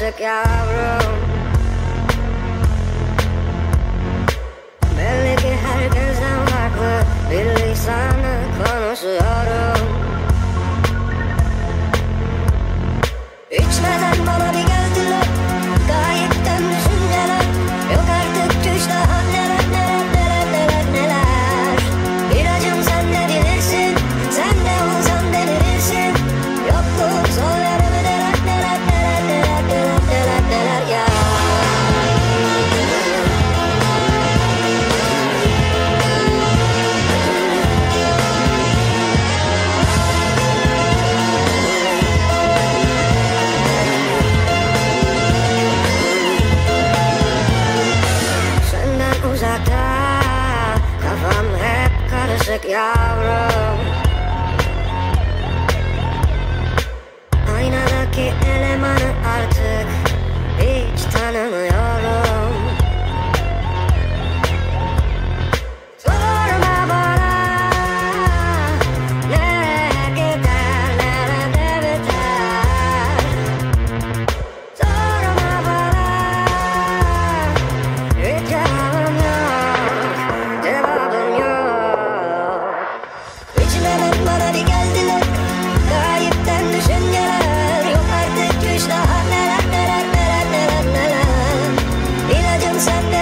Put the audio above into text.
took your room farklı Bir lisanı konuşuyorum İçmeden bana diablo. Piénsate